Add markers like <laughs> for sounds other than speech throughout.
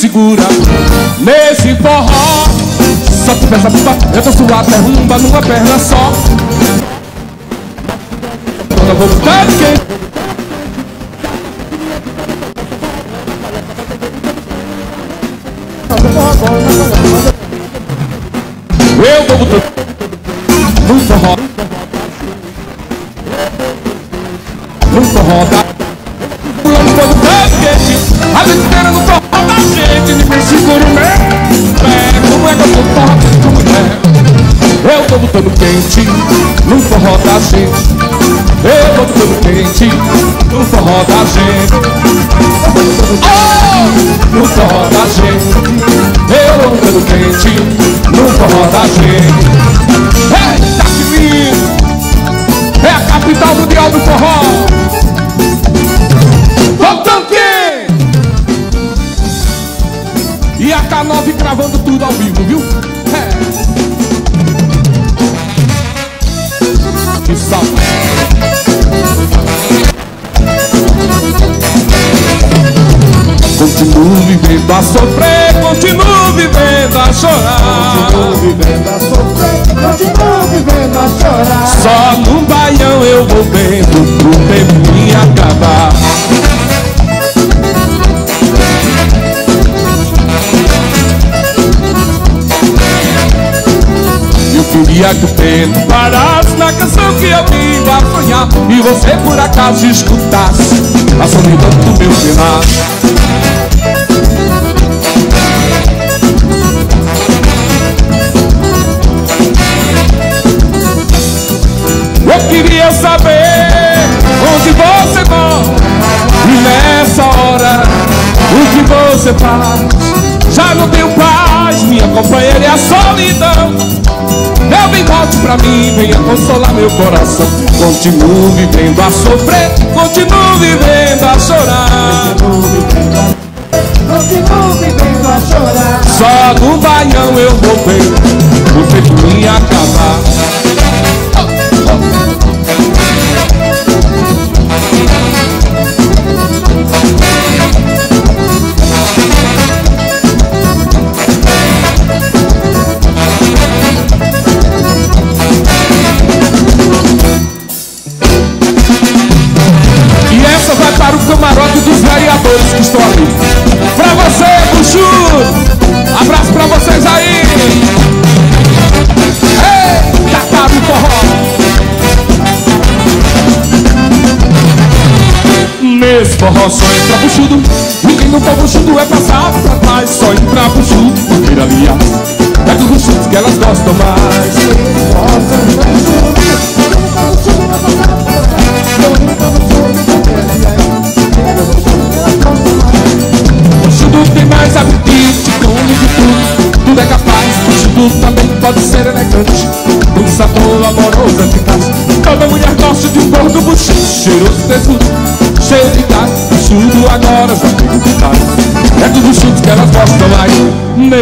segura nesse forró. Só tu peça pupa, eu tô suado, derrumba numa perna só. Toda vontade que Eu vou botar no forró No forró da gente Ninguém segura o meu. Pé Como é que eu tô forró com mulher Eu tô botando quente No forró da gente Eu tô botando quente No forró da gente no forró da gente eu ando quente no forró da gente Eita que É a capital mundial do forró E a K9 cravando tudo ao vivo, viu? É. Que saudade Continuo vivendo a sofrer, continuo vivendo a chorar. Continuo vivendo a sofrer, continuo vivendo a chorar. Só no baião eu vou vendo pro tempo me acabar. Queria que tempo parasse na canção que eu vivo a sonhar. E você por acaso escutasse a solidão do meu penar Eu queria saber onde você mora. E nessa hora o que você faz Já não tenho paz, minha companheira é a solidão. Meu bem, volte pra mim, venha consolar meu coração. Continuo vivendo a sofrer, continuo vivendo a chorar. Continuo vivendo a chorar. Só no baião eu vou ver o tempo me acabar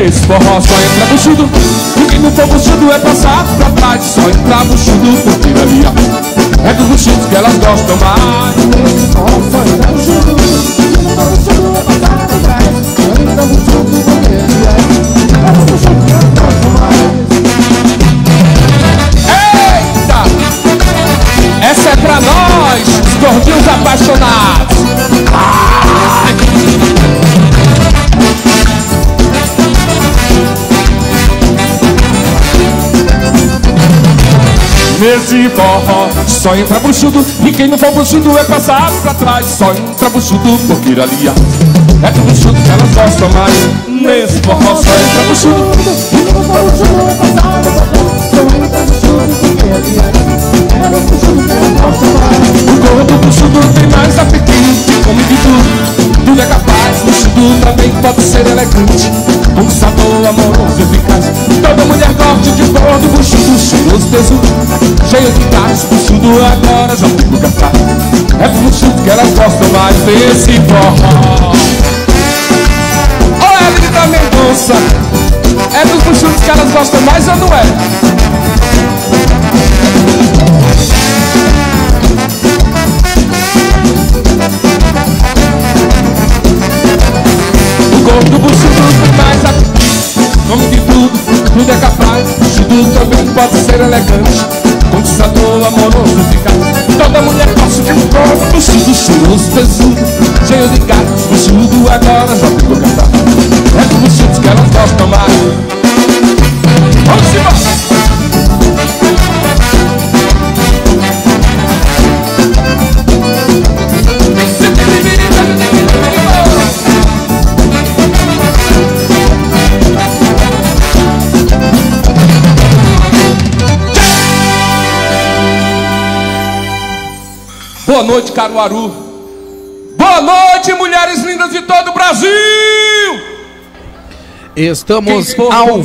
Nesse forró só entra buchudo. E quem não for buchudo é passado pra trás Só entra buchudo por tiraria É dos buchudos que elas gostam mais Nesse forró. Só entra buchudo E quem não for buchudo é passado pra trás. Só entra buchudo porque ali É do buchudo que elas gostam mais. Nesse forró só entra buchudo O gordo buchudo tem mais apetite Come de tudo, tudo é capaz Buchudo também pode ser elegante. Um sabor amoroso eficaz. Toda mulher gosta de gordo buchudo Cheiroso, tesudo, cheio de gás Buchudo agora já fico cartaz É do buchudo que elas gostam mais desse forró. Olha ele da Mendonça É dos buchudos que elas gostam mais ou não é? corpo do buchudo mais apetite Nome de tudo, tudo é capaz? Buchudo também pode ser elegante. Conquistador, amoroso, eficaz Toda mulher gosta de um corpo buchudo Cheiroso, tesudo, é cheio de gato. Buchudo agora já pegou cantar É do buchudo que elas gostam mais. Vamos embora! Boa noite, Caruaru. Boa noite, mulheres lindas de todo o Brasil. Estamos Quem ao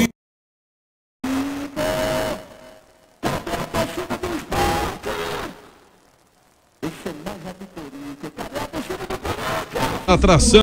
atração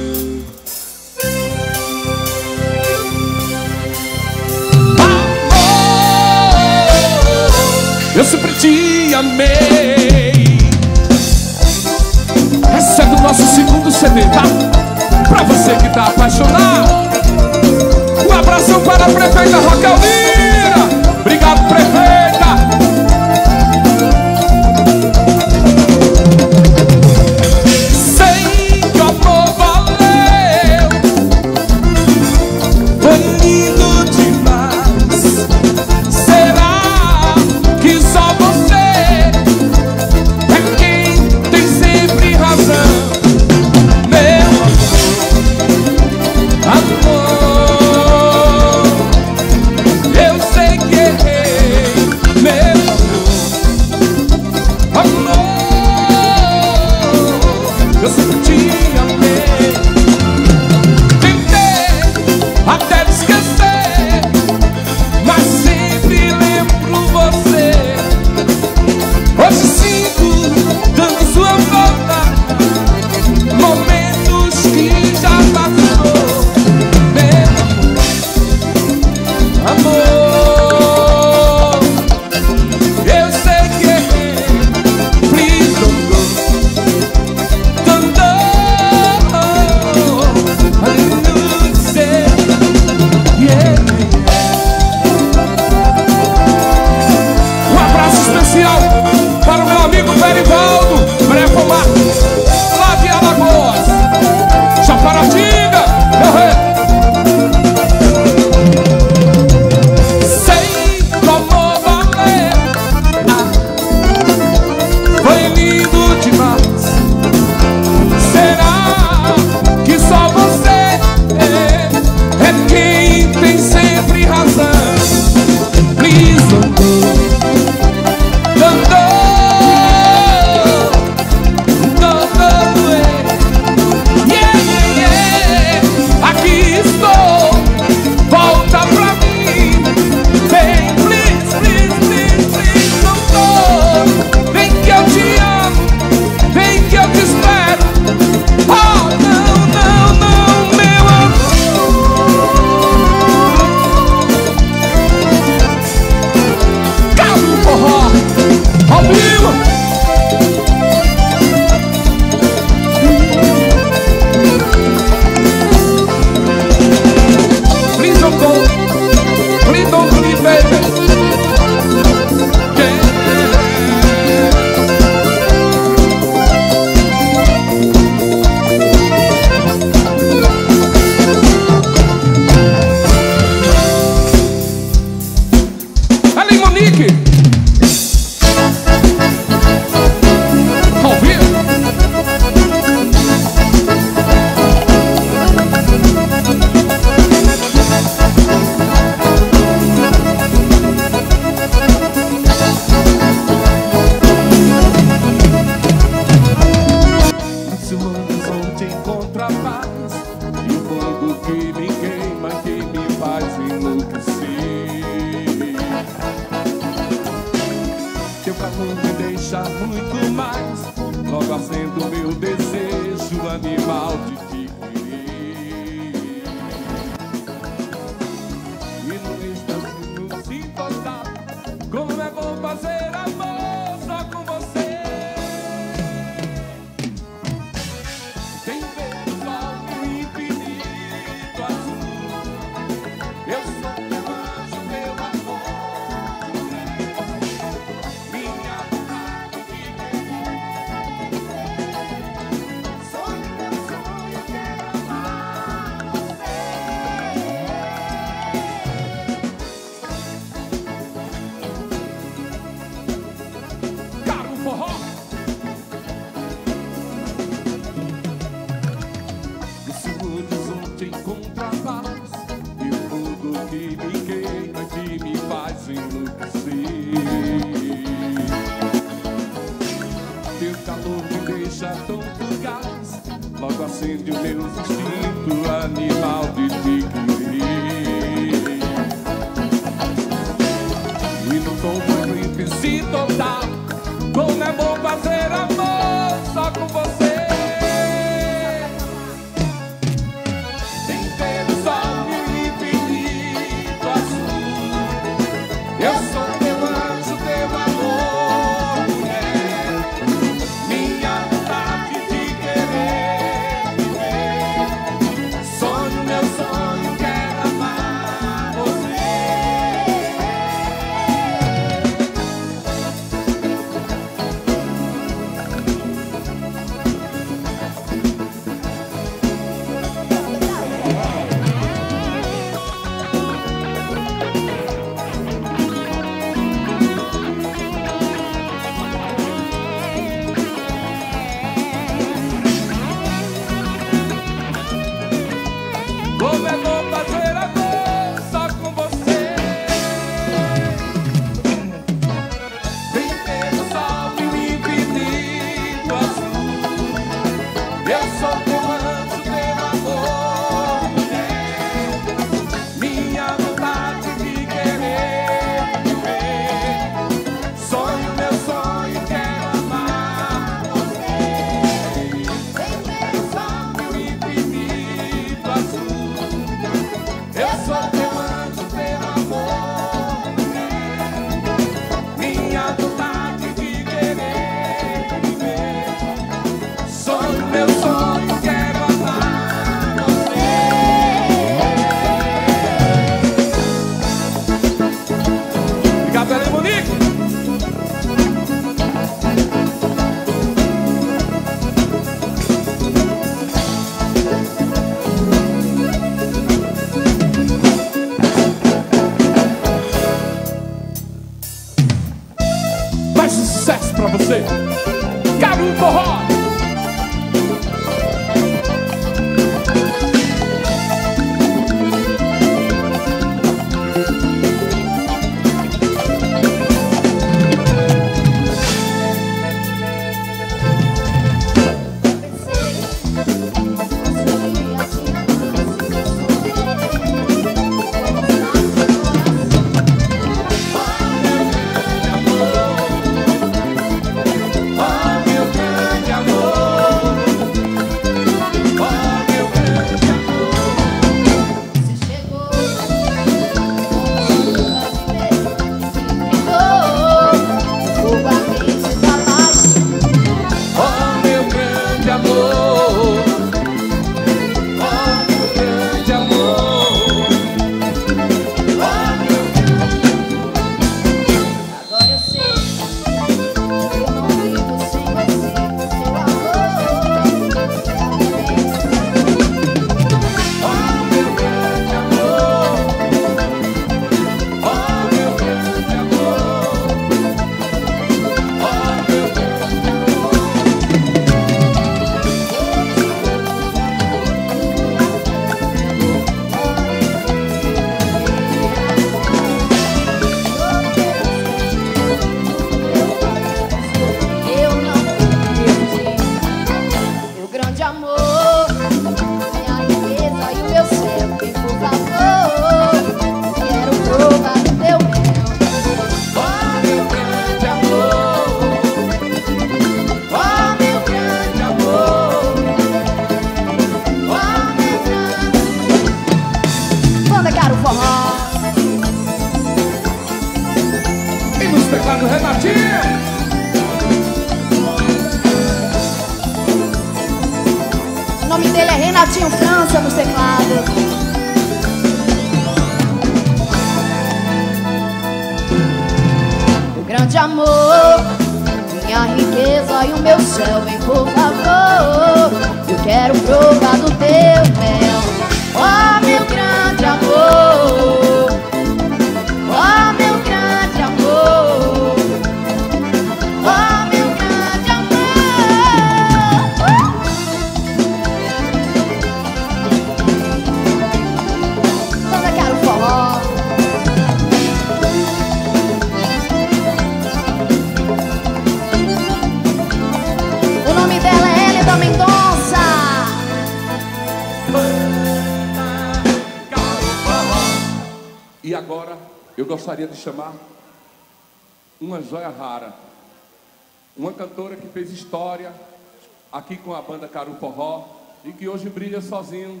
Caru Forró e que hoje brilha sozinho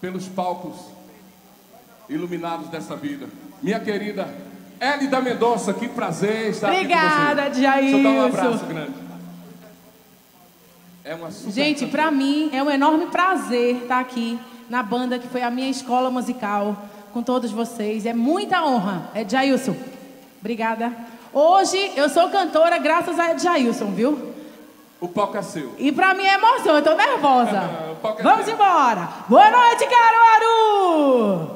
pelos palcos iluminados dessa vida. Minha querida Elida Mendonça, que prazer estar Obrigada, aqui com. Obrigada, Jair. Deixa eu dar um abraço grande. É uma super Gente, para mim é um enorme prazer estar aqui na banda que foi a minha escola musical com todos vocês. É muita honra. É Jailson. Obrigada. Hoje eu sou cantora graças a Jailson, viu? O palco é seu. E pra mim é emoção, eu tô nervosa. <laughs> É Vamos é embora. Boa noite, Caruaru!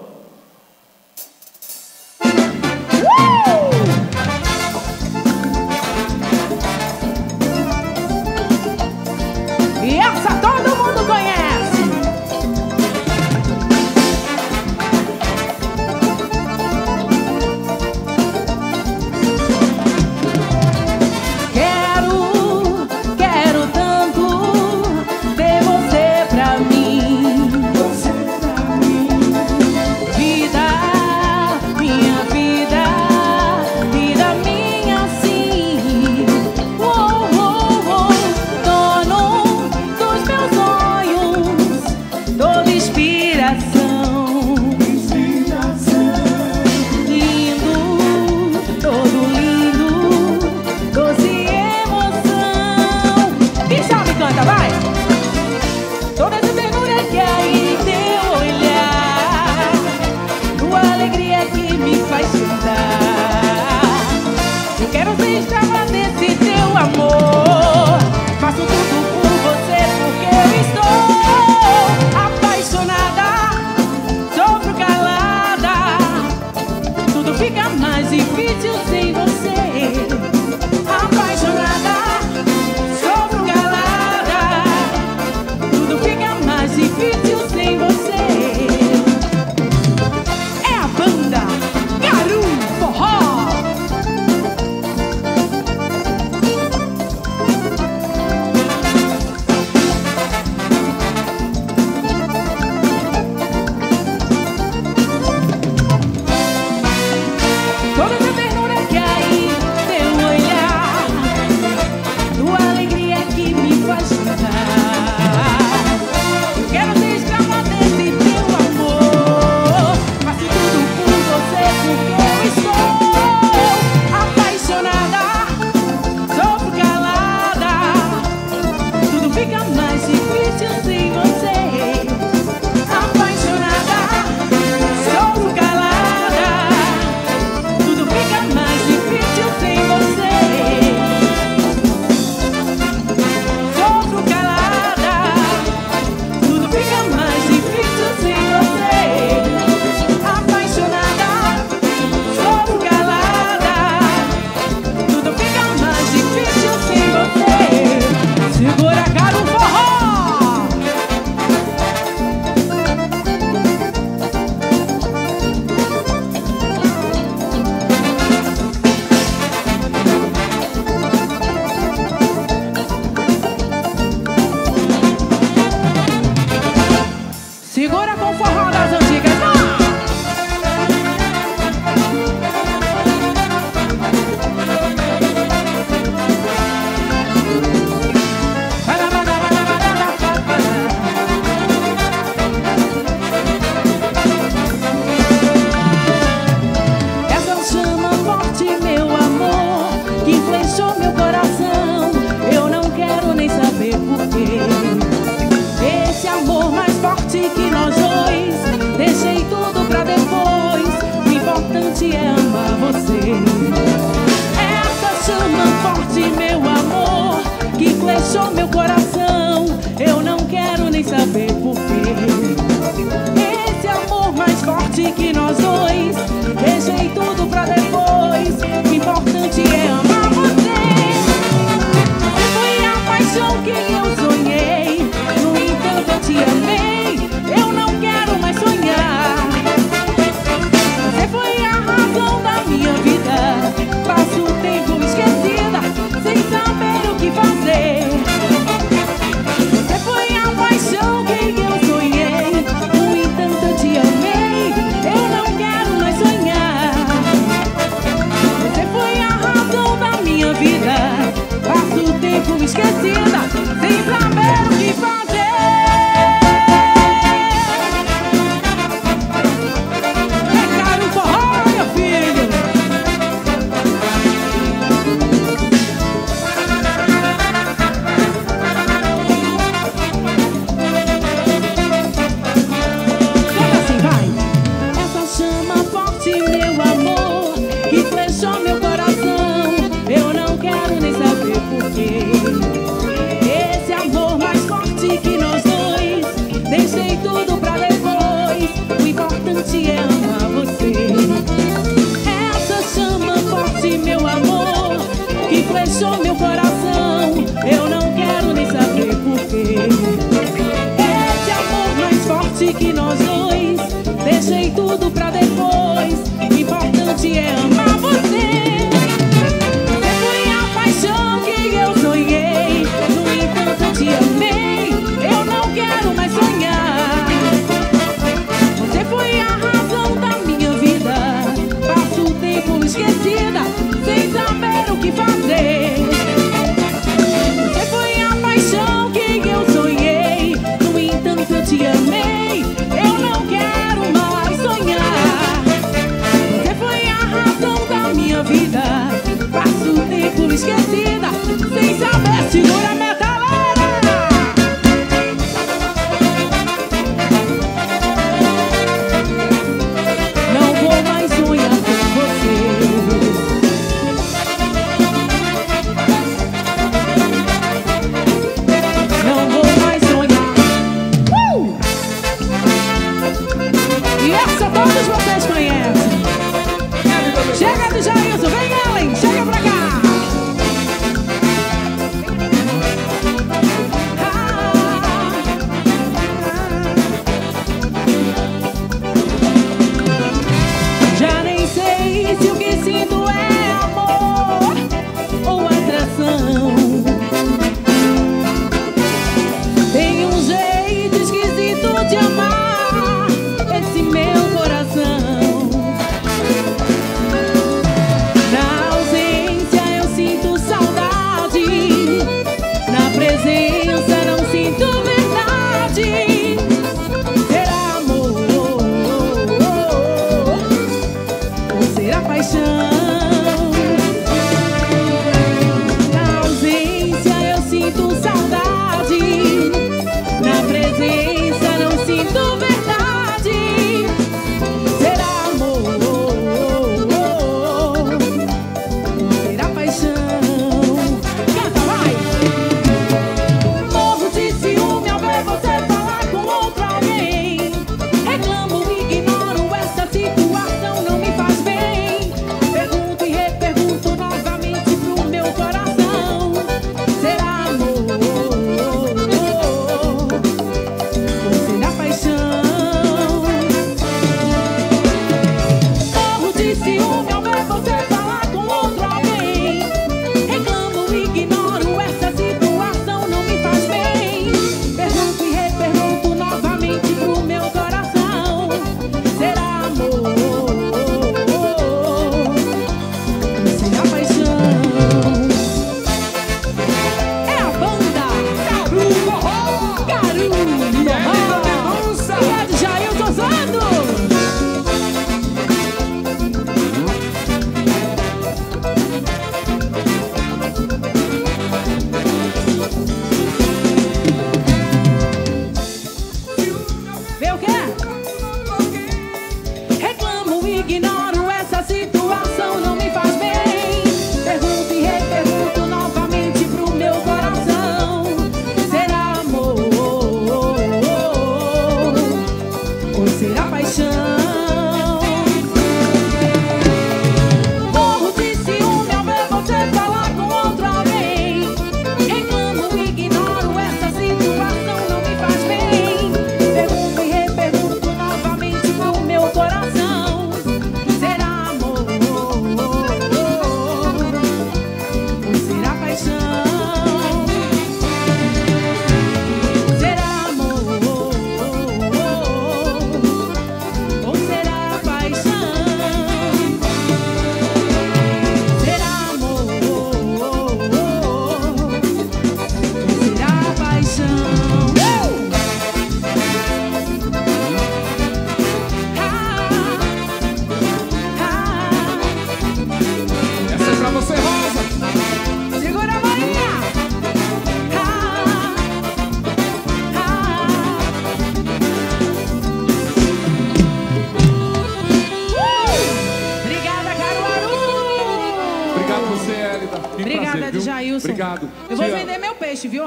Eu vou vender meu peixe, viu?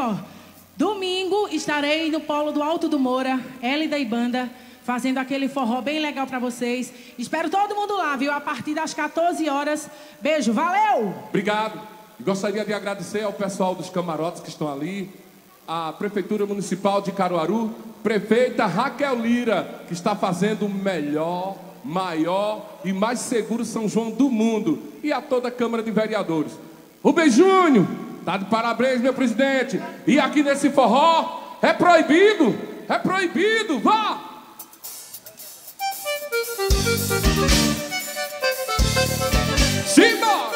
Domingo estarei no Polo do Alto do Moura, Hélida e Banda, fazendo aquele forró bem legal pra vocês. Espero todo mundo lá, viu? A partir das 14 horas. Beijo, valeu! Obrigado. Gostaria de agradecer ao pessoal dos camarotes que estão ali, à Prefeitura Municipal de Caruaru, prefeita Raquel Lira, que está fazendo o melhor, maior e mais seguro São João do mundo, e a toda a Câmara de Vereadores. Rubem Júnior, tá de parabéns, meu presidente. E aqui nesse forró é proibido, é proibido, vá! Simbora!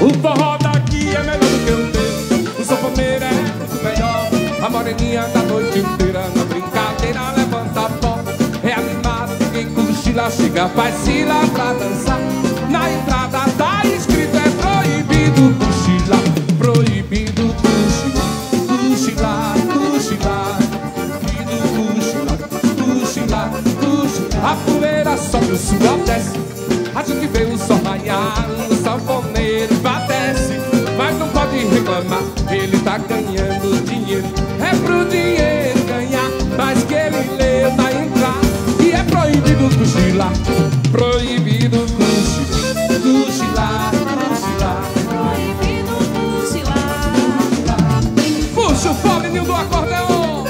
O forró daqui é melhor do que o teu. O sanfoneiro é. Moreninha da noite inteira na brincadeira levanta a pó. É animado, ninguém cochila, chega, faz fila pra dançar. Na entrada tá escrito é proibido cochilar, proibido cochilar, cochilar, cochilar, cochilar, cochilar. A poeira sobe, o suor desce. A gente vê o sol raiar, o sanfoneiro padece, mas não pode reclamar, ele tá. É pro dinheiro ganhar, mas que ele leu na entrada. E é proibido cochilar, proibido cochilar, cochilar, cochilar. Proibido cochilar. Puxa o folinho do acordeon.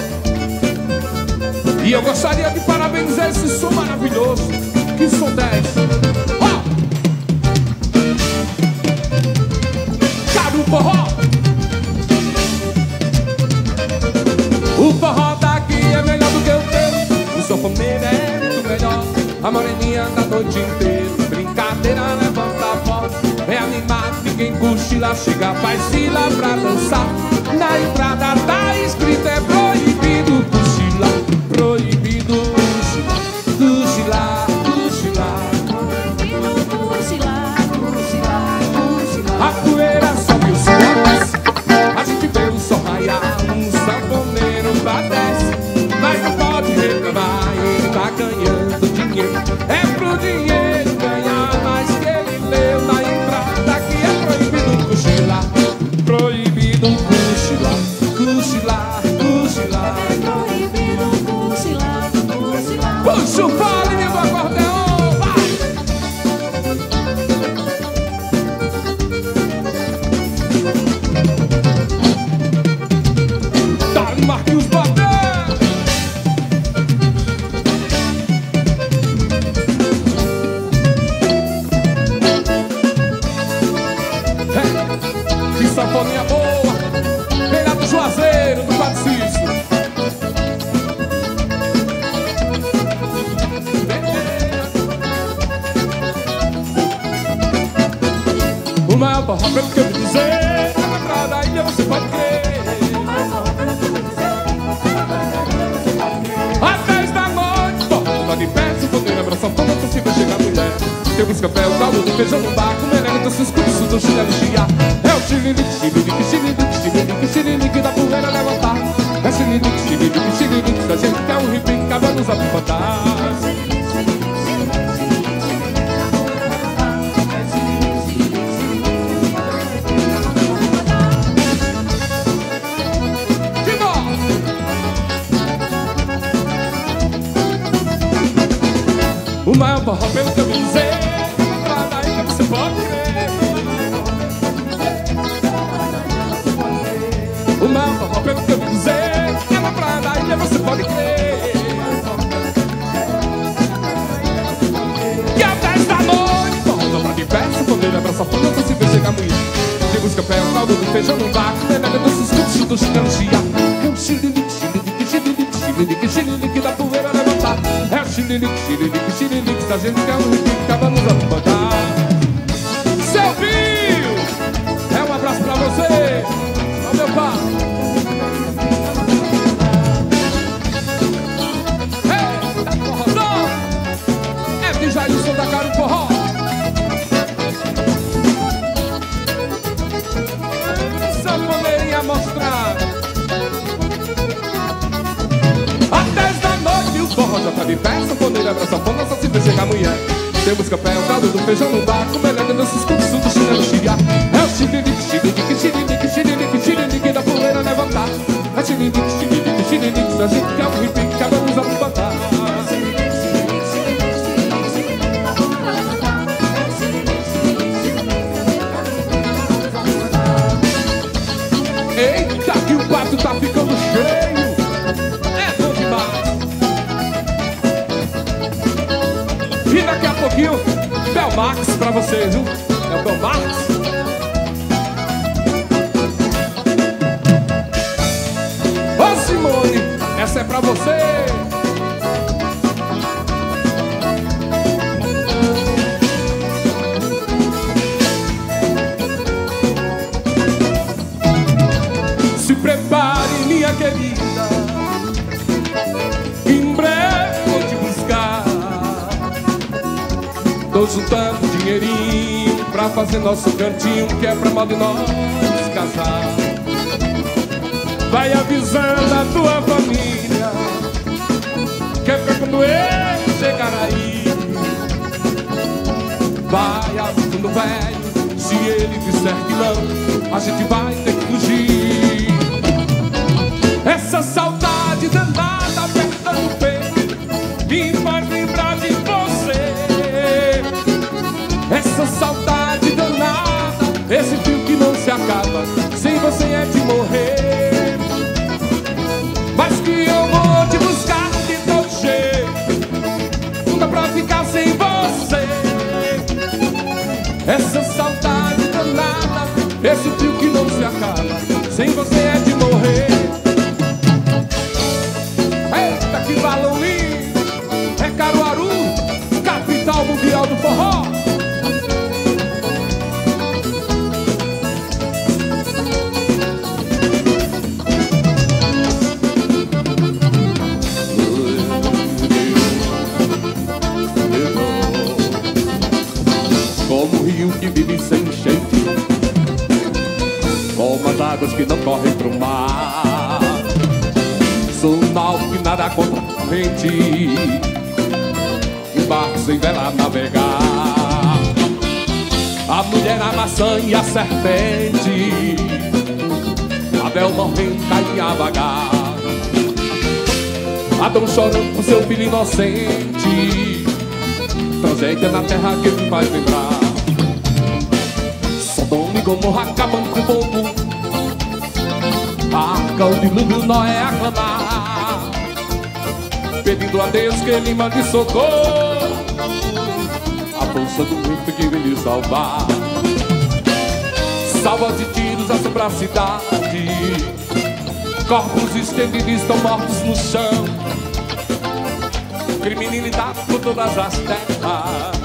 E eu gostaria de parabenizar esse som maravilhoso. A moreninha da noite inteira. Brincadeira levanta a voz. É animado, ninguém cochila. Chega, faz fila pra dançar. Na entrada tá nosso cantinho, capital mundial do forró. Como o rio que vive sem enchente Como as águas que não correm pro mar Sou um náufrago que nada contra a corrente sem vela a navegar. A mulher, a maçã e a serpente Abel morrendo, Caim a vagar Adão chorando por seu filho inocente Tragédia na terra que me faz lembrar. Sodoma e Gomorra acabando com o povo Arca o dilúvio Noé a clamar Pedindo a Deus que ele mande socorro A força do vento que vem lhe salvar. Salvas de tiros assombra a cidade Corpos estendidos estão mortos no chão. Criminalidade por todas as terras.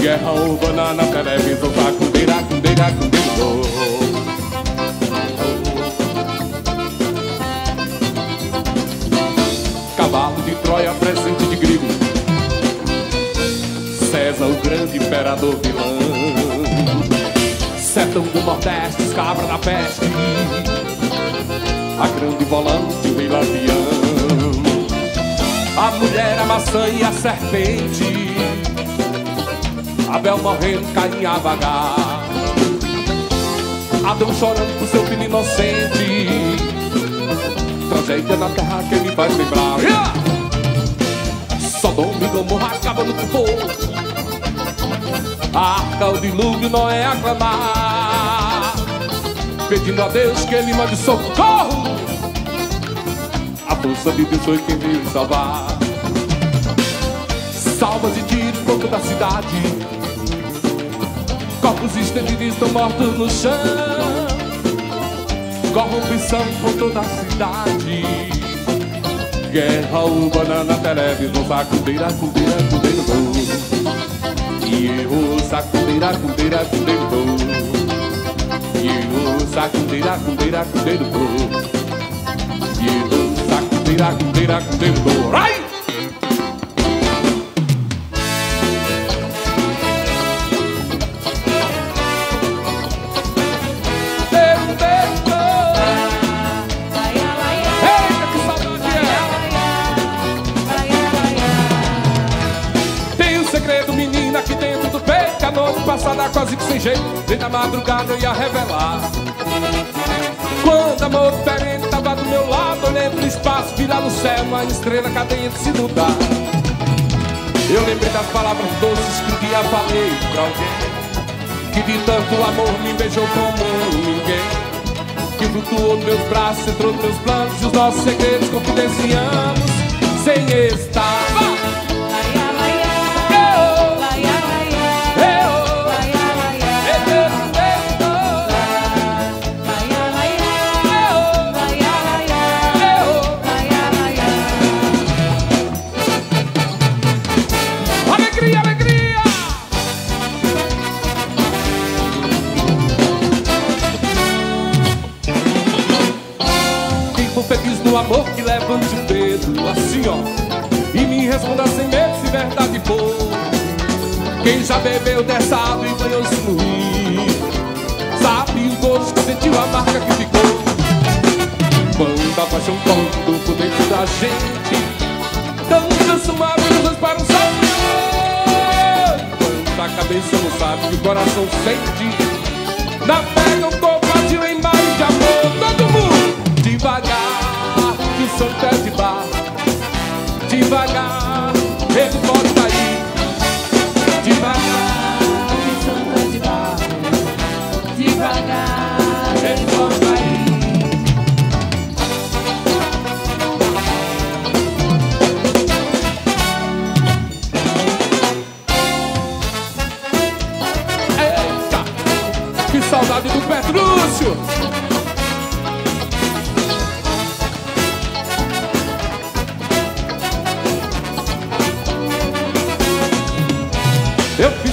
Guerra urbana na televisão Cundeira, cundeira, cundeiro. Cavalo de Troia, presente de grego César, o grande imperador vilão. Sertão do Nordeste, escabra da peste. A grande volante, o rei Lavião A mulher, a maçã e a serpente. Abel morrendo, Caim a vagar Adão chorando por seu filho inocente. Tragédia na terra que me faz lembrar. Yeah! Sodoma e Gomorra acabando com fogo a arca, o dilúvio, Noé a clamar Pedindo a Deus que ele mande socorro. A força de Deus foi quem veio salvar. Salvas e tiros por toda a cidade. Corpos estendidos estão mortos no chão. Corrupção por toda a cidade. Guerra urbana na televisão Sacudeira, cudeira, cudeira, cudeira e eu sacudeira, cudeira, cudeiro E eu sacudeira, cudeira, cudeiro E eu sacudeira, cudeira, cudeiro Ai! Sem jeito, vem da madrugada eu ia revelar. Quando amor diferente tava do meu lado, olhei pro espaço, virar no céu, uma estrela cadente se mudar. Eu lembrei das palavras doces que um dia falei pra alguém, que de tanto amor me beijou como ninguém. Que flutuou meus braços, entrou nos meus planos e os nossos segredos confidenciamos sem estar. Bebeu dessa água e no rio Sabe o gosto que sentiu, a marca que ficou? Quando a paixão corre por dentro da gente Tantas maravilhas para um sonho Quando a cabeça não sabe que o coração sente. Navega o corpo vazio em mar de amor. Todo mundo devagar Que o santo é de bar Devagar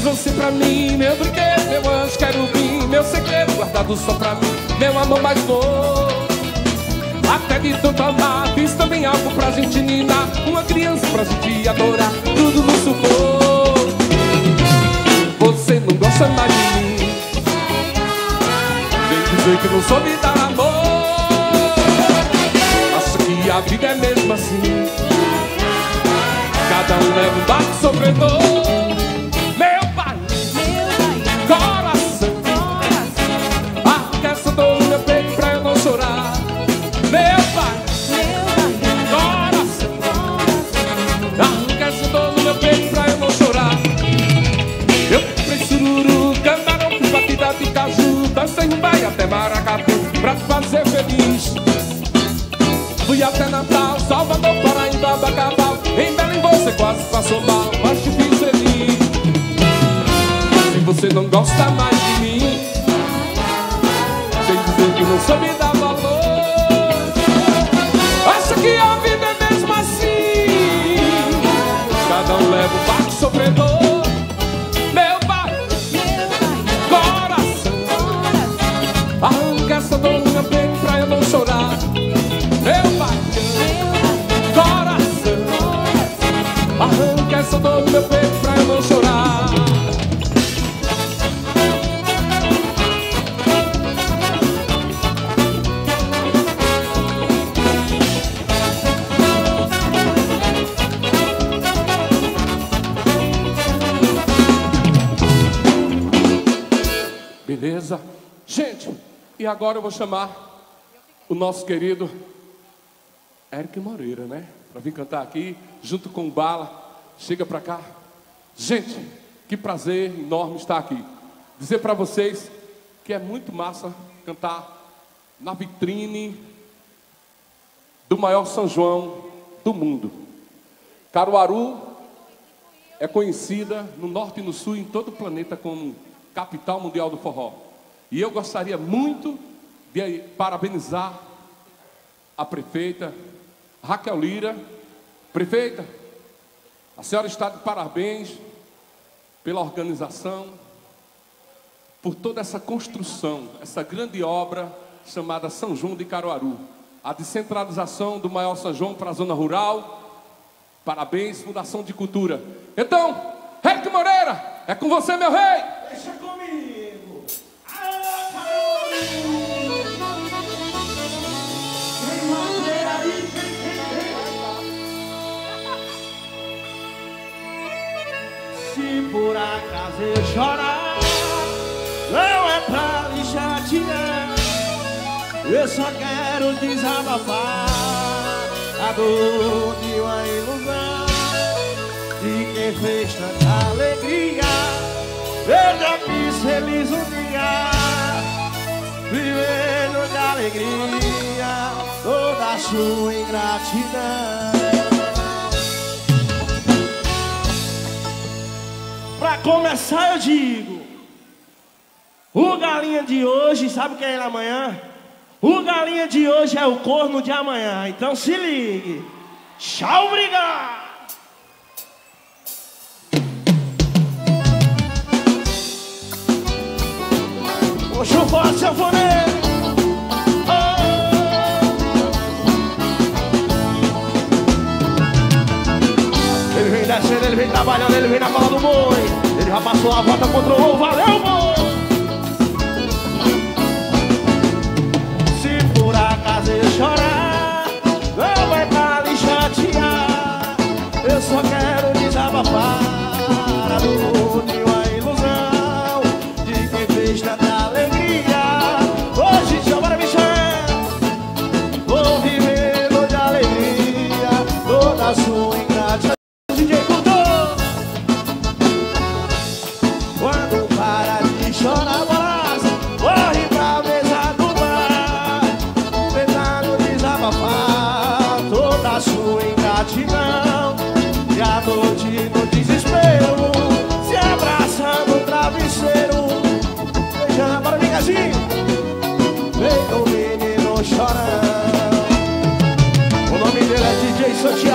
Você pra mim, meu brinquedo, meu anjo, quero vir, meu segredo guardado só pra mim, meu amor mais novo. Até de tanto amar, fiz também algo pra gente ninar, uma criança pra gente adorar, tudo no supor. Você não gosta mais de mim, vem dizer que não soube dar amor. Acho que a vida é mesmo assim, cada um leva um barco sofredor. Gosta mais de mim. Dizer que não soube dar valor. Acha que a vida é mesmo assim. Cada um leva um barco sofredor. Meu coração. Arranca essa dor meu peito pra eu não chorar. Meu coração. Arranca essa dor no meu peito agora eu vou chamar o nosso querido Eric Moreira, né? Pra vir cantar aqui, junto com o Bala. Chega pra cá. Gente, que prazer enorme estar aqui. Dizer pra vocês que é muito massa cantar na vitrine do maior São João do mundo. Caruaru é conhecida no norte e no sul, em todo o planeta, como capital mundial do forró. E eu gostaria muito de parabenizar a prefeita Raquel Lira. Prefeita, a senhora está de parabéns pela organização, por toda essa construção, essa grande obra chamada São João de Caruaru. A descentralização do maior São João para a zona rural. Parabéns, Fundação de Cultura. Então, Eric Moreira, é com você, meu rei! Deixa comigo. Se por acaso eu chorar, não é pra lhe chatear. Eu só quero desabafar a dor de uma ilusão. De quem fez tanta alegria, veja que feliz um dia. Vivendo de alegria Toda sua ingratidão. Pra começar eu digo O galinha de hoje, sabe quem é ele amanhã? O galinha de hoje é o corno de amanhã. Então se ligue. Tchau, obrigado. o chupa sanfoneiro oh. Ele vem descendo, ele vem trabalhando, ele vem na cola do boi Ele já passou a volta, controlou, valeu boi such a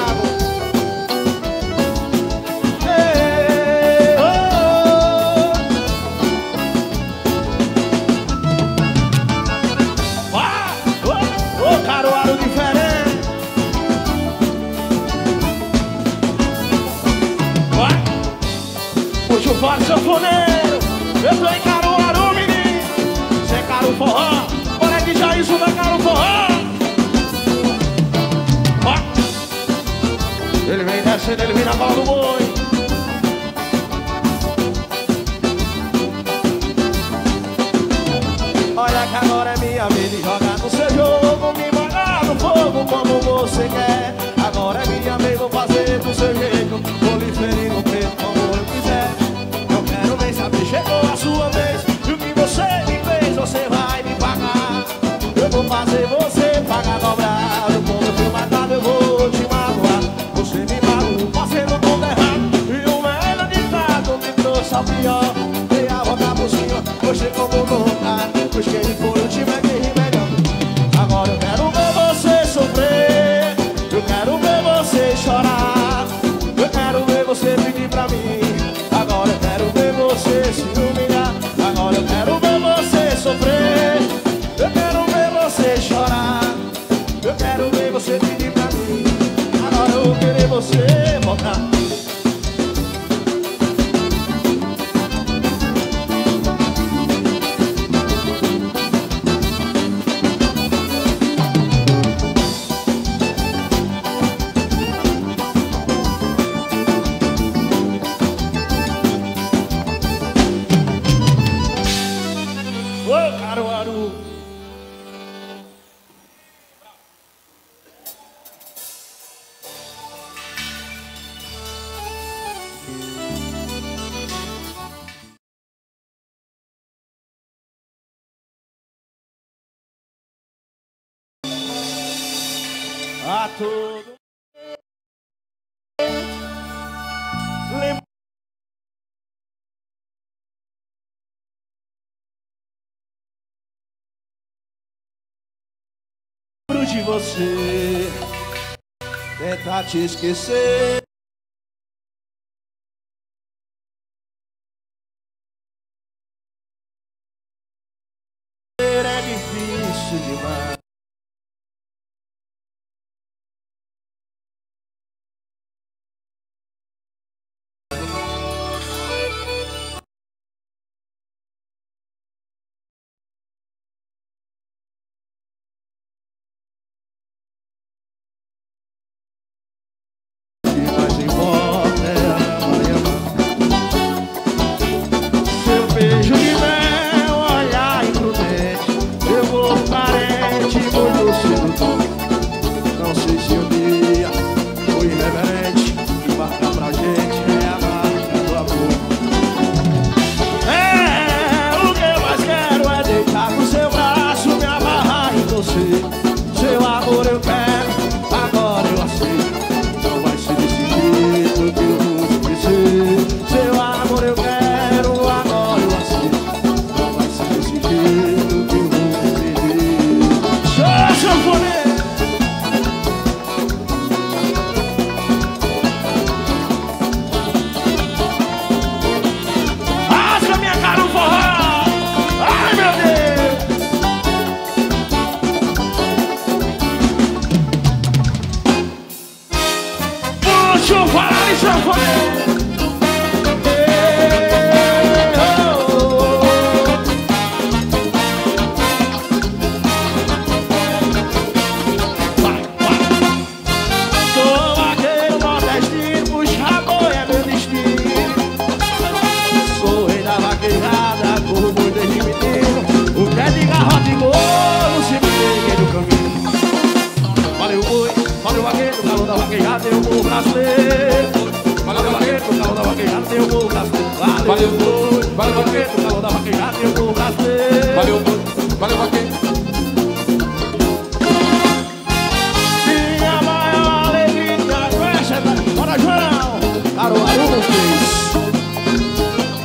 de você, é tentar te esquecer.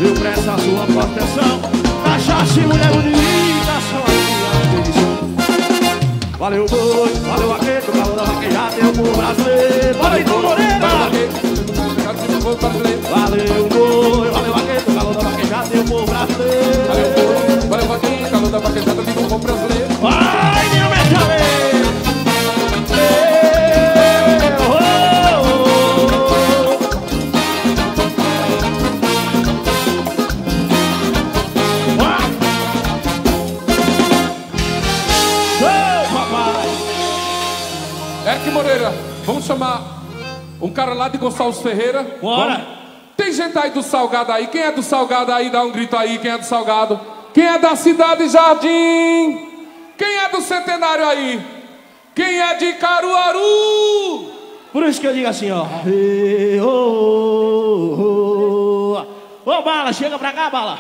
Eu presto a sua proteção Cachaça e mulher bonita São as minhas bênçãos Valeu, boi, valeu, vaqueiro Calor da vaquejada, eu vou brasileiro Bora, Heitor Moreira! Valeu, povo boi, valeu, vaqueiro Calor da vaquejada, eu vou brasileiro Valeu, povo. Valeu, vaqueiro. Calor da vaquejada, viva o povo brasileiro. Cara lá de Gonçalves Ferreira. Bora. Vamos. Tem gente aí do Salgado aí? Quem é do Salgado aí? Dá um grito aí. Quem é do Salgado? Quem é da Cidade Jardim? Quem é do Centenário aí? Quem é de Caruaru? Por isso que eu digo assim, ó. Ô, ô. Ô, Bala, chega pra cá, Bala.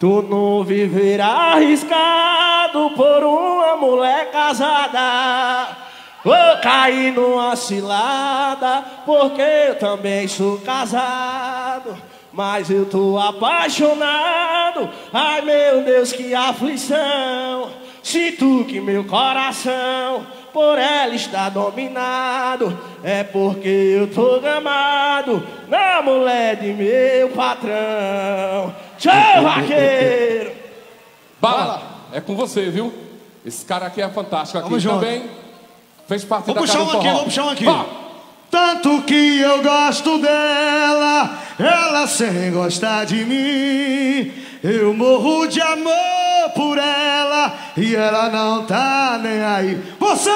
Tu não viverá arriscado por uma mulher casada. Vou cair numa cilada, porque eu também sou casado. Mas eu tô apaixonado. Ai meu Deus, que aflição. Sinto que meu coração por ela está dominado. É porque eu tô gamado na mulher de meu patrão. Tchau, <laughs> vaqueiro! Bala, é com você, viu? Esse cara aqui é fantástico. Aqui Vamos junto. Fez parte Vamos da puxar Cara um do aqui, Forró. vamos puxar um aqui. Tanto que eu gosto dela, ela sem gostar de mim. Eu morro de amor por ela e ela não tá nem aí. Você!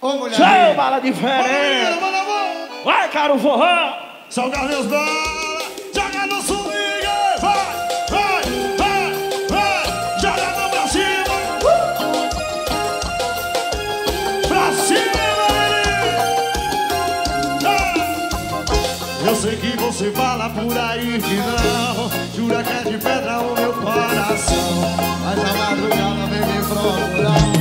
Ô, Ô mulher! Bala Ô, menina, diferente! manda a mão! Vai, caro forró! Salgar meus bola, Você fala por aí que não, jura que é de pedra o meu coração, mas a madrugada vem me procurar.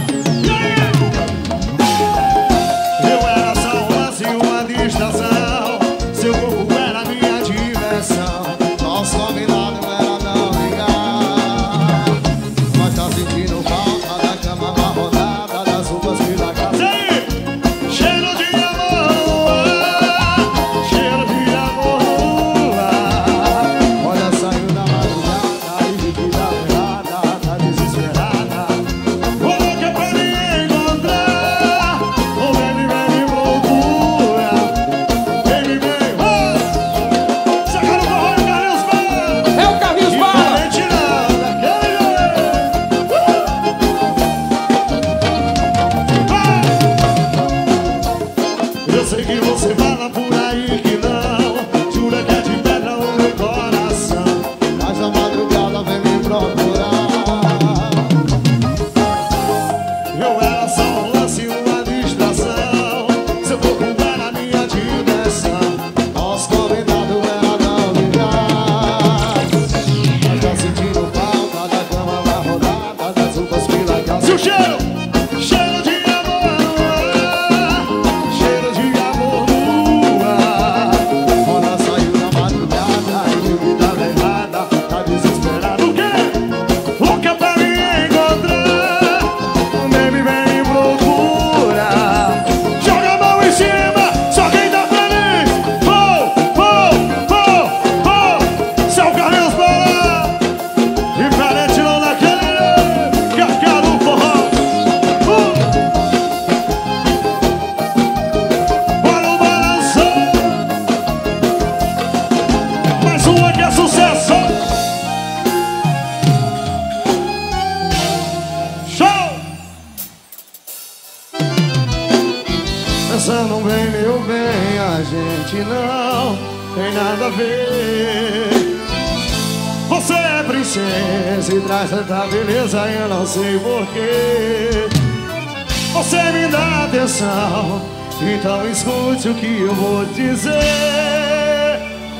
Escute o que eu vou dizer.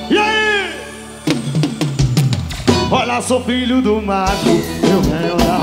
E aí? Olha, sou filho do mato, eu venho da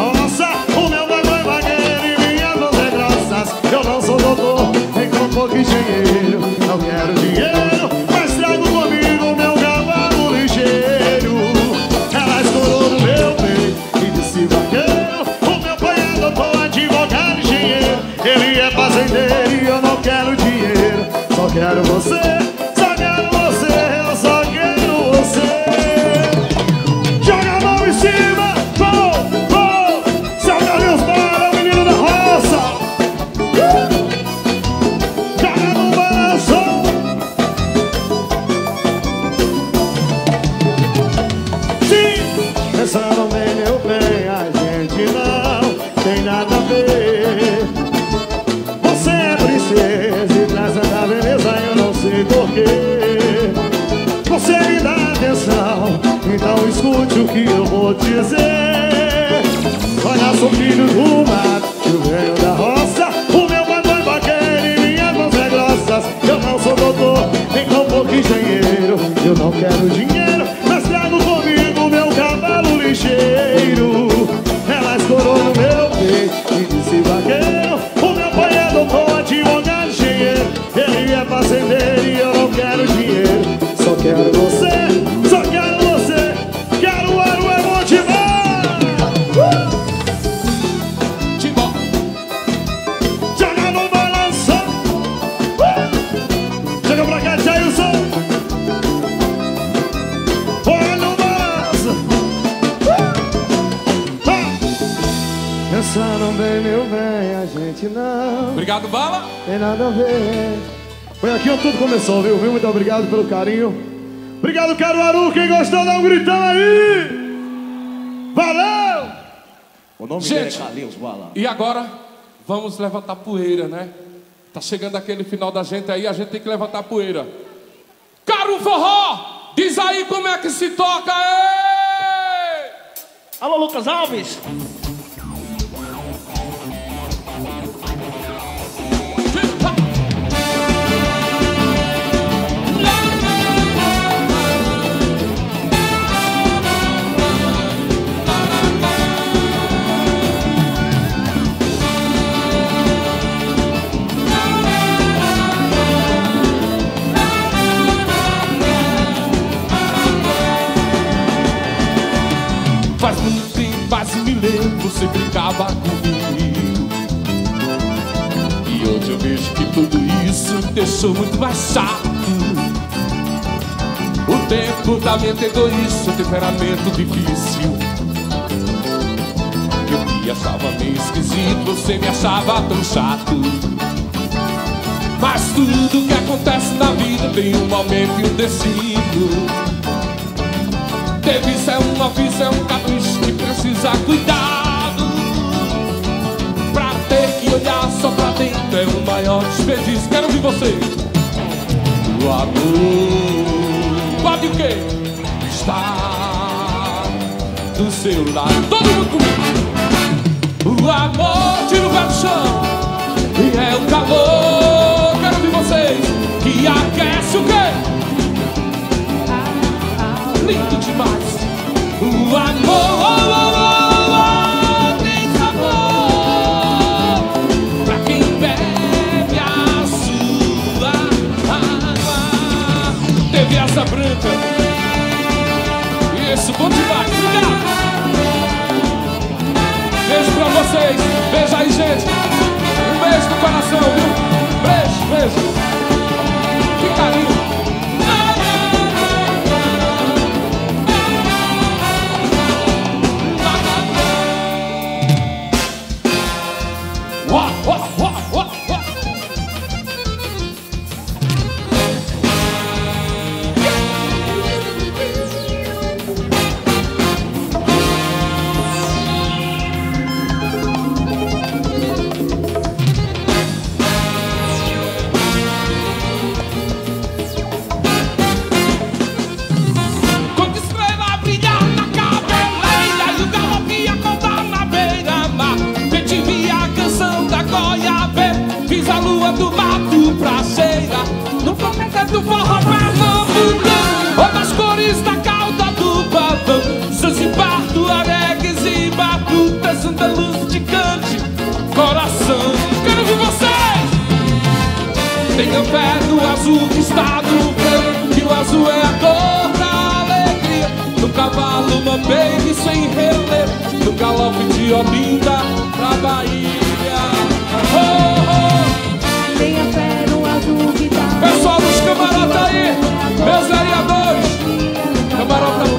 carinho. Obrigado, Caruaru. Quem gostou, dá um gritão aí. Valeu! O nome Gente. dele é Bala. E agora, vamos levantar poeira, né? Tá chegando aquele final da gente aí, a gente tem que levantar poeira. Caro forró, diz aí como é que se toca, ei! Alô, Lucas Alves. Comigo. E hoje eu vejo que tudo isso deixou muito mais chato. O comportamento egoísta, o temperamento difícil. Eu me achava meio esquisito, você me achava tão chato. Mas tudo que acontece na vida tem um momento e um destino. Teve isso é um aviso, é um capricho que precisa cuidado. Olhar só pra dentro é o maior desperdício. Quero ouvir você. O amor pode o quê? Está do seu lado. Todo mundo comigo. O amor tira o pé do chão e é o calor. Quero ouvir vocês. Que aquece o quê? lindo demais. O amor oh, oh, Isso, bom demais. Obrigado. Beijo pra vocês. Beijo aí, gente. Um beijo no coração, viu? Beijo, beijo. Que carinho. Azul que está no Que o azul é a cor da alegria No cavalo baby sem relevo No galope de Olinda pra Bahia oh, oh. Tenha fé no azul que tá. Pessoal dos camarotes aí, meus vereadores, camarota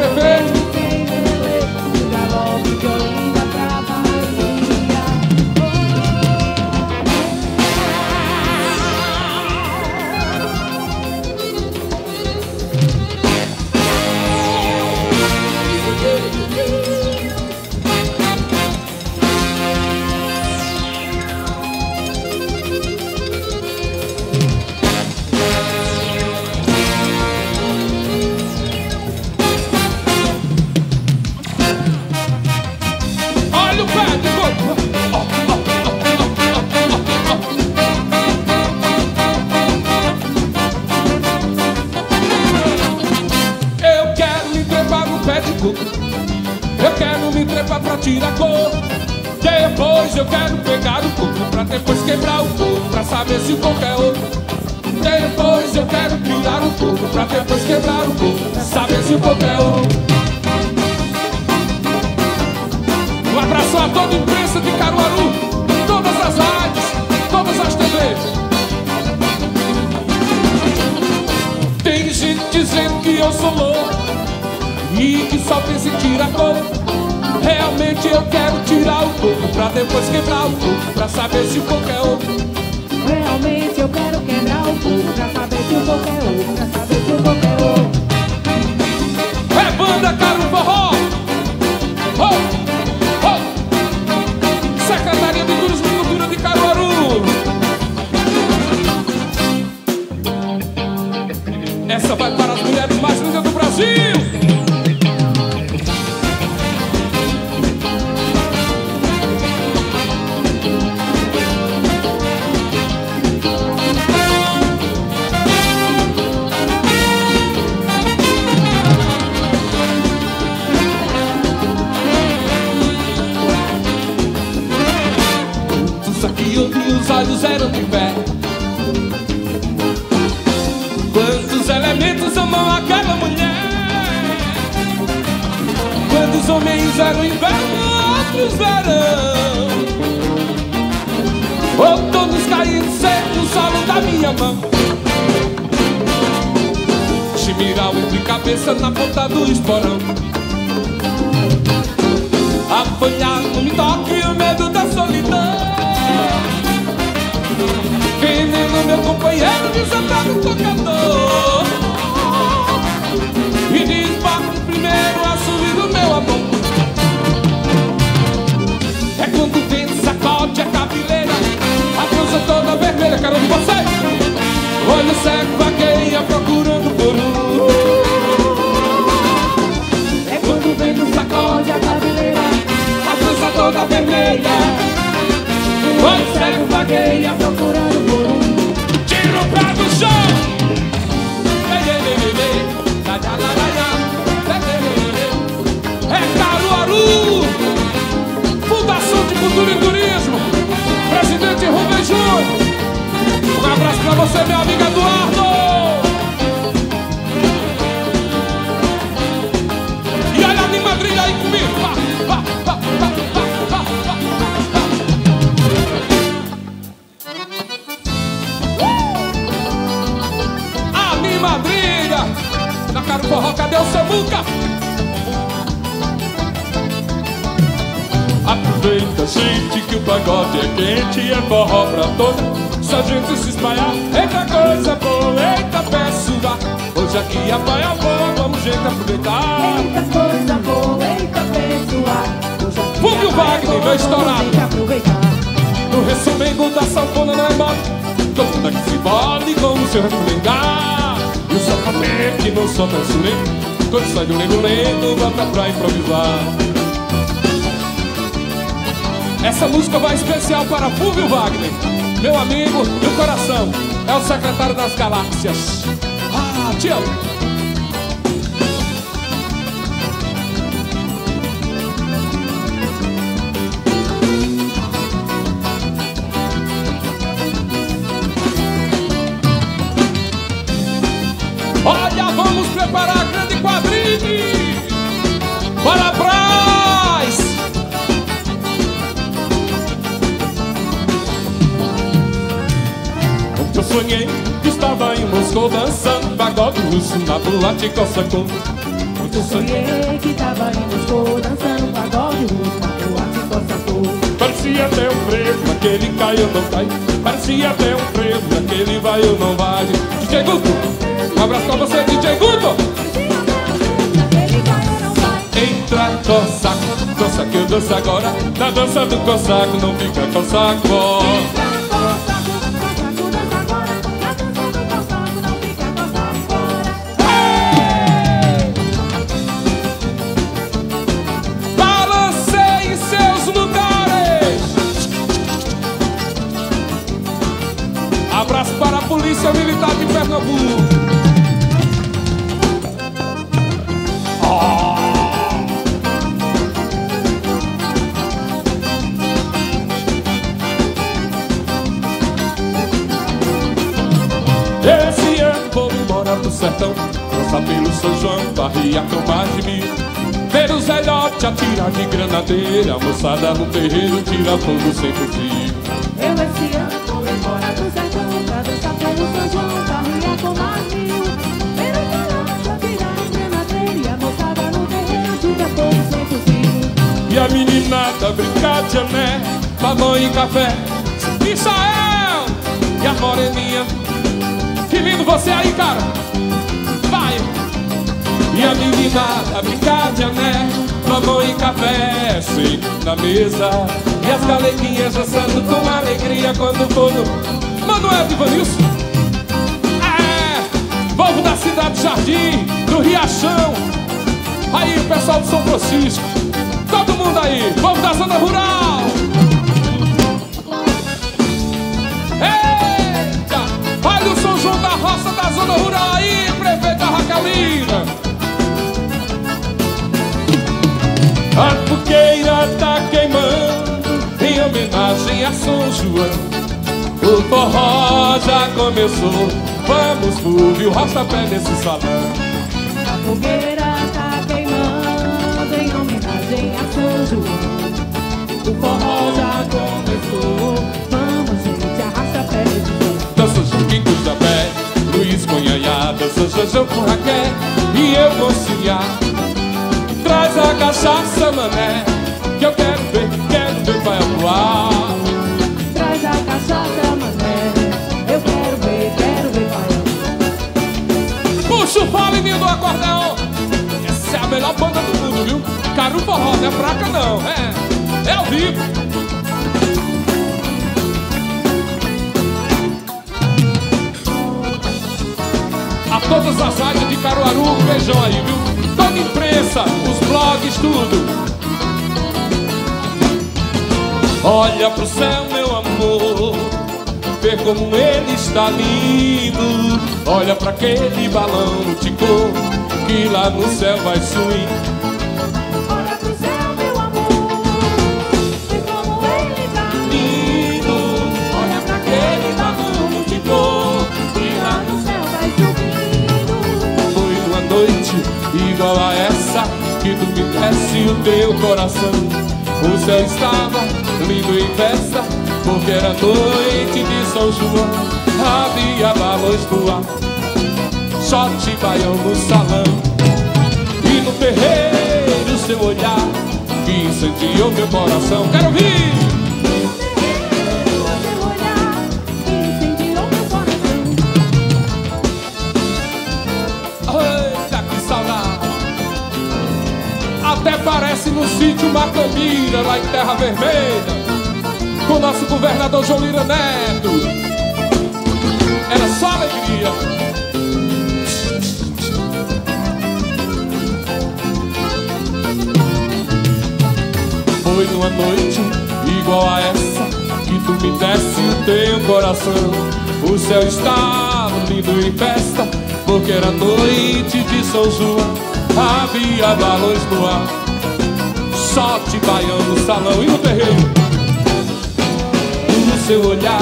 vi os olhos eram de fé. Quantos elementos amam aquela mulher? Quantos homens eram inverno, outros verão. Ou todos caíram sempre no solo da minha mão. Chimiral entre cabeça na ponta do esporão. Apanhar no me toque o medo da solidão Veneno meu companheiro desatado tocador. E desbarque primeiro a subir do meu amor. É quando o vento sacode a cabeleira A blusa toda vermelha, quero de vocês Olho cego vagueia procurando por um É quando o vento sacode a cabeleira, A blusa toda vermelha. Olho cego vagueia procurando por um. Você, meu amigo Eduardo! E olha a minha madrinha aí comigo! Vá, vá, vá, Na Caro Forró, cadê o Samuca? Aproveita, gente, que o pagode é quente É forró pra todo a gente se espalhar Eita coisa boa, eita pessoa Hoje aqui apanha fogo Vamos, gente, aproveitar Eita coisa boa, eita pessoa. Hoje aqui Fúvio a Wagner, meu estourado. No ressumengo da sanfona não é mole Toda que se vale como se E o sapatete não solta instrumento Quando sai do lengo lento, volta pra improvisar. Essa música vai especial para Fúvio Wagner Meu amigo do coração. É o secretário das galáxias. Tchau, te. Russo na boate Cossacô. Ontem eu sonhei, que tava em Moscou dançando pagode russo na boate Cossacô. parecia até um frevo, aquele cai ou não cai. Parecia até um frevo, aquele vai ou não vai. DJ Guto, um abraço pra você, DJ Guto. Entra, Cossaco, dança que eu danço agora. Na dança do Cossaco, não fica Cossaco. Sertão Dançar pelo São João, barriar com mais de mil. Ver os velhotes atirar de granadeira moçada no terreiro tira fogo sem fuzil Eu esse ano vou embora do sertão Pra dançar pelo São João, barriga com mais mil. Ver os galãs atirar em granadeira moçada no terreiro tira fogo sem fuzil E a meninada brincar de ané Mamão e café. Israel E a moreninha. Que lindo você aí, cara E a meninada brincar de ané Mamão e café Sim, na mesa E as galeguinhas dançando com alegria Quando for no Manuel de Vanilson É Povo da cidade Jardim Do Riachão Aí, pessoal do São Francisco Todo mundo aí, povo da zona rural. Eita! Olha o São João da roça da zona rural aí, prefeita Raquelina. São João. O forró já começou, vamos Fulvio, rasta-pé nesse salão. A fogueira tá queimando em homenagem a São João. O forró já começou, vamos gente, arrasta pé de volta. Dança Joaquim com Jabé, Luiz Yaya, dança Jajão com Raquel e eu vou ciar. Traz a cachaça, mané, Puxa o fôlego do acordeão. Essa é a melhor banda do mundo, viu? Caru Forró, não é fraca não, é, é ao vivo. A todas as áreas de Caruaru, beijão aí, viu? Toda imprensa, os blogs, tudo. Olha pro céu, meu amor, vê como ele está lindo. Olha pra aquele balão de cor que lá no céu vai subir. Olha pro céu, meu amor, vê como ele tá Lindo, olha pra aquele balão de cor que lá no no céu, vai subindo. Foi uma noite igual a essa que tu me desse o teu coração. O céu estava lindo em festa, porque era noite de São João. Havia balões no ar, shot baião no salão. E no terreiro seu olhar que incendiou meu coração. Quero ouvir! Até parece no sítio Macambira, lá em Terra Vermelha, com nosso governador João Lira Neto. Era só alegria. Foi numa noite igual a essa que tu me desse o teu coração. O céu estava lindo em festa, porque era noite de São João. Havia balões no ar, sorte baiano no salão e no terreiro seu olhar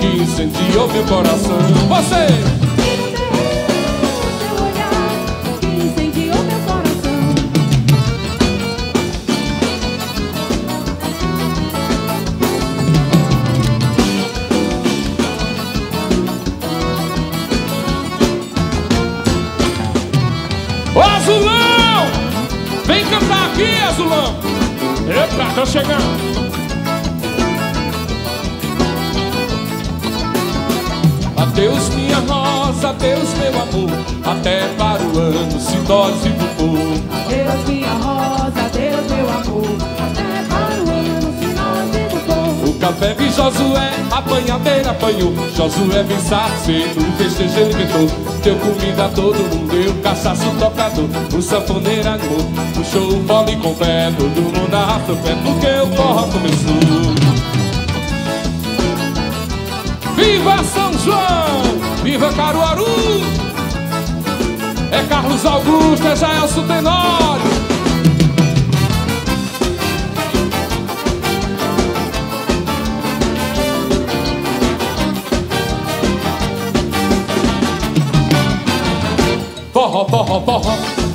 que incendiou meu coração. Você! Azulão! Vem cantar aqui, Azulão! Epa, tá chegando! Adeus minha rosa, adeus meu amor Até para o ano se nós e do povo Adeus, minha rosa, adeus, meu amor. Até para o ano, se nós vimos bom. O café de Josué, a banhadeira apanhou Josué vem satisfeito, o festejo inventou Deu comida a todo mundo, deu cachaça o tocador O sanfoneiro animou, puxou o fole com fé Todo mundo arrasta o pé, porque o forró começou Viva São João! Viva Caruaru! É Carlos Augusto, é Jaelso Tenório Forró, forró, forró,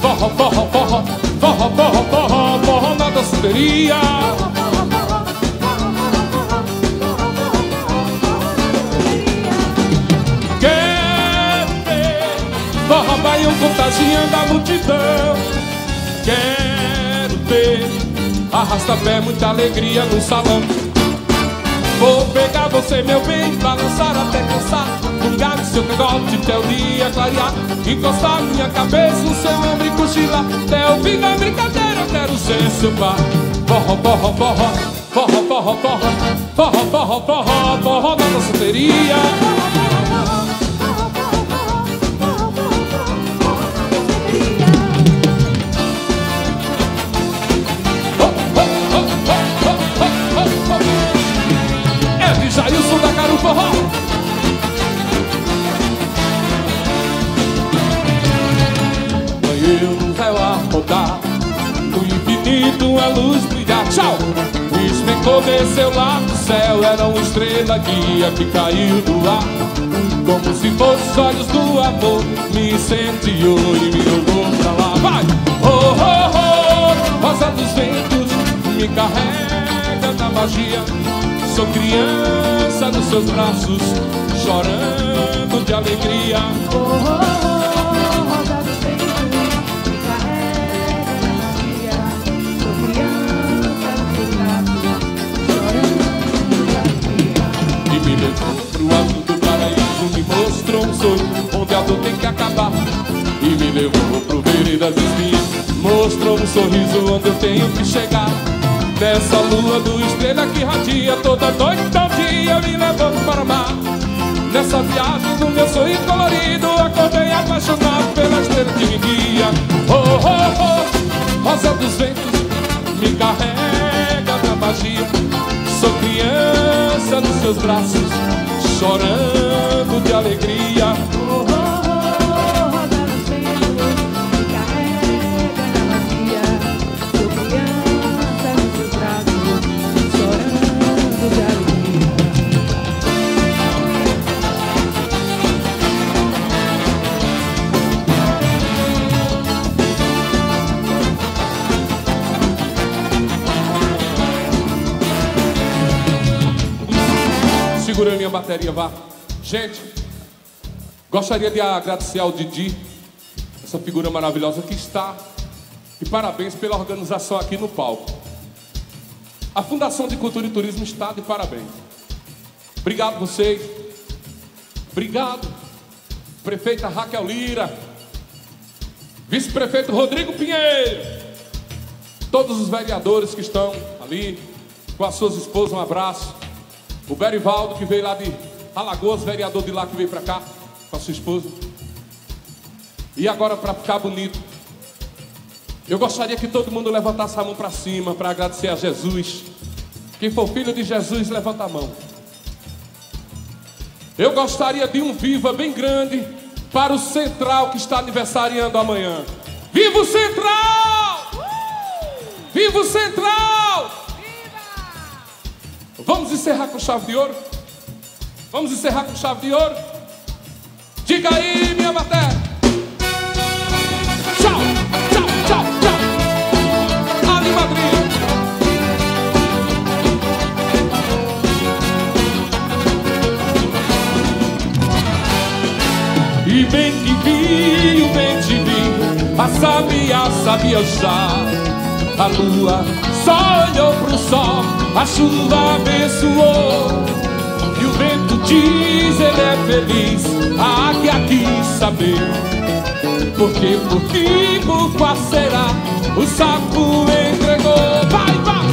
forró, forró, forró, forró, forró, forró, forró na danceteria. Baião contagiando a multidão. Quero ter arrasta-pé, muita alegria no salão. Vou pegar você, meu bem, balançar até cansar. Fungar no seu cangote até o dia clarear. Encostar minha cabeça no seu ombro e cochilar. Até o fim da brincadeira, eu quero ser seu par Forró, forró, forró, forró, forró, forró. Forró, forró, forró, forró da danceteria infinito a luz brilhar Tchau! Espencou desceu lá do céu Era uma estrela guia que caiu do ar Como se fosse os olhos do amor Me incendiou e me jogou pra lá Vai! Oh, oh, oh! Rosa dos ventos Me carrega na magia Sou criança nos seus braços Chorando de alegria Oh, oh, oh, rosa me levou pro alto do paraíso Me mostrou um sonho onde a dor tem que acabar. E me levou pro veredas espinhas Mostrou um sorriso onde eu tenho que chegar. Nessa lua do estrela que radia Toda noite do dia me levando para o mar. Nessa viagem do meu sonho colorido Acordei apaixonado pela estrela que me guia. Oh, oh, oh, rosa dos ventos Me carrega na magia nos seus braços Chorando de alegria Segura a minha bateria, vá. Gente, gostaria de agradecer ao Didi, essa figura maravilhosa que está. E parabéns pela organização aqui no palco. A Fundação de Cultura e Turismo está de parabéns. Obrigado vocês. Obrigado. Prefeita Raquel Lira. Vice-prefeito Rodrigo Pinheiro. Todos os vereadores que estão ali, com as suas esposas, um abraço. O Berivaldo, que veio lá de Alagoas, vereador de lá que veio pra cá, com a sua esposa. E agora, para ficar bonito, eu gostaria que todo mundo levantasse a mão para cima para agradecer a Jesus. Quem for filho de Jesus, levanta a mão. Eu gostaria de um viva bem grande para o Central que está aniversariando amanhã. Viva o Central! Viva o Central! Vamos encerrar com chave de ouro? Vamos encerrar com chave de ouro? Diga aí, minha matéria. Tchau, tchau, tchau, tchau. Ali Madrid. E bem que vi, bem te vi, a sabia sabia já. A lua só olhou pro sol, a chuva abençoou. E o vento diz, ele é feliz, a águia quis saber. Por que, por que, por qual será? O sapo entregou, vai, vai!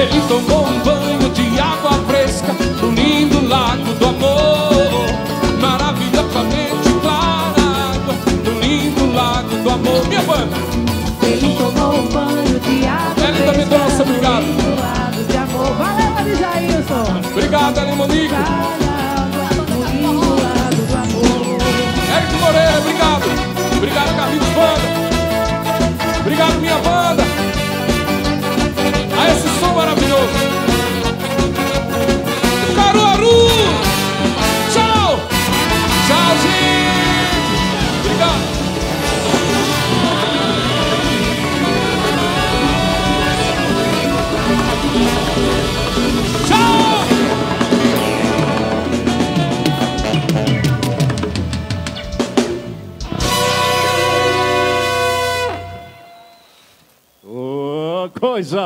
Ele tomou um banho de água fresca no lindo lago do amor. Maravilhosamente clara água lindo lago do amor. Minha banda, fresca trouxe, obrigado. no lindo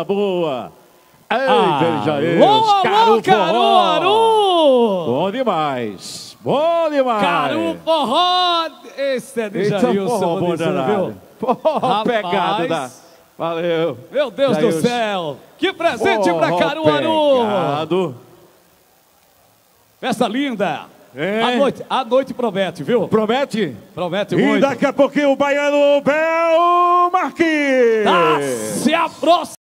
coisa boa! Ei, Alô, Verjaeiros! alô, Forró. Caruaru! Bom demais! Bom demais! Caru Forró! Esse é de Eita, Jailson forró bom viu? Forró pegado da... Valeu! Meu Deus do céu! Que presente pra Forró Caruaru! Pegado. Festa linda! É. A noite, a noite promete, viu? Promete? Promete E muito. daqui a pouquinho o baiano Bel Marquinhos! Tá se aproximando!